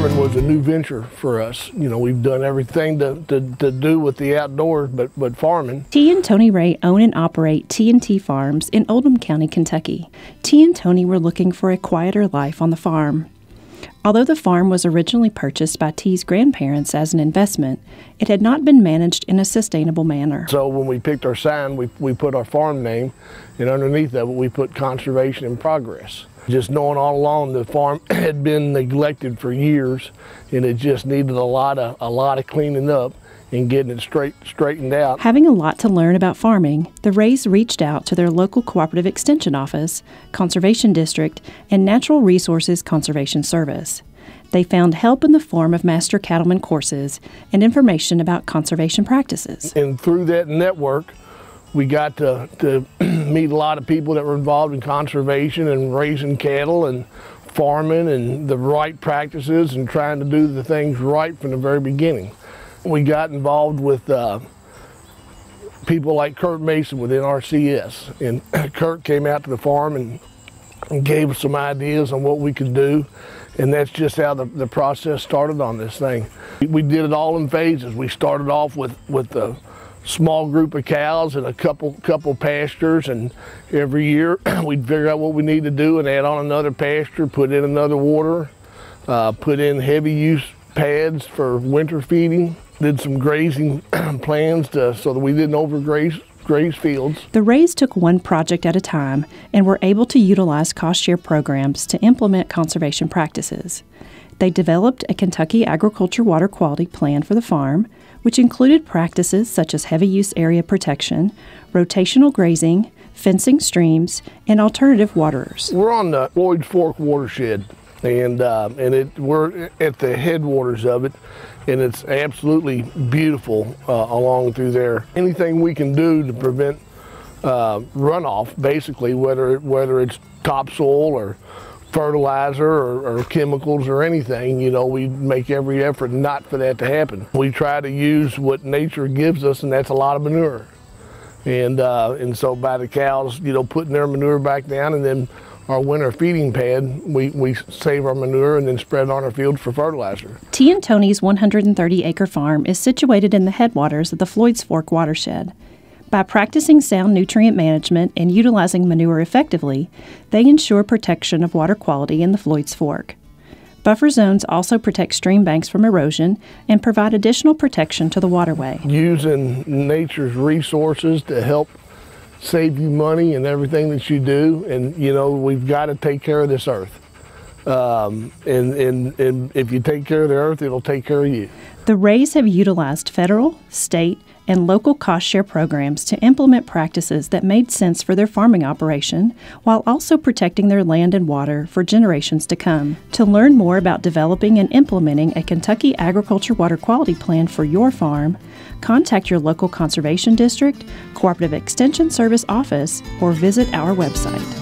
farming was a new venture for us. You know, we've done everything to, to, to do with the outdoors, but, but farming. Tee and Tony Ray own and operate T&T Farms in Oldham County, Kentucky. Tee and Tony were looking for a quieter life on the farm. Although the farm was originally purchased by Tee's grandparents as an investment, it had not been managed in a sustainable manner. So when we picked our sign, we, we put our farm name, and underneath of it, we put conservation in progress. Just knowing all along the farm had been neglected for years, and it just needed a lot of a lot of cleaning up and getting it straight straightened out. Having a lot to learn about farming, the Rays reached out to their local cooperative extension office, conservation district, and natural resources conservation service. They found help in the form of master cattleman courses and information about conservation practices. And through that network, we got to, to meet a lot of people that were involved in conservation and raising cattle and farming and the right practices and trying to do the things right from the very beginning. We got involved with uh, people like Kurt Mason with NRCS and Kurt came out to the farm and, and gave us some ideas on what we could do and that's just how the, the process started on this thing. We did it all in phases. We started off with, with the small group of cows and a couple couple pastures and every year we'd figure out what we need to do and add on another pasture, put in another water, uh, put in heavy use pads for winter feeding, did some grazing plans to, so that we didn't overgraze graze fields. The Rays took one project at a time and were able to utilize cost share programs to implement conservation practices. They developed a Kentucky Agriculture Water Quality Plan for the farm, which included practices such as heavy use area protection, rotational grazing, fencing streams, and alternative waterers. We're on the Floyd's Fork watershed, and uh, and it we're at the headwaters of it, and it's absolutely beautiful uh, along through there. Anything we can do to prevent uh, runoff, basically, whether whether it's topsoil or fertilizer or, or, chemicals or anything, you know, we make every effort not for that to happen. We try to use what nature gives us, and that's a lot of manure. And uh, and so by the cows, you know, putting their manure back down, and then our winter feeding pad, we, we save our manure and then spread it on our fields for fertilizer. Tee and Tony's 130 acre farm is situated in the headwaters of the Floyd's Fork watershed. By practicing sound nutrient management and utilizing manure effectively, they ensure protection of water quality in the Floyd's Fork. Buffer zones also protect stream banks from erosion and provide additional protection to the waterway. Using nature's resources to help save you money and everything that you do, and you know, we've got to take care of this earth. Um, and, and, and if you take care of the earth, it'll take care of you. The Rays have utilized federal, state, and local cost share programs to implement practices that made sense for their farming operation while also protecting their land and water for generations to come. To learn more about developing and implementing a Kentucky Agriculture Water Quality Plan for your farm, contact your local conservation district, Cooperative Extension Service office, or visit our website.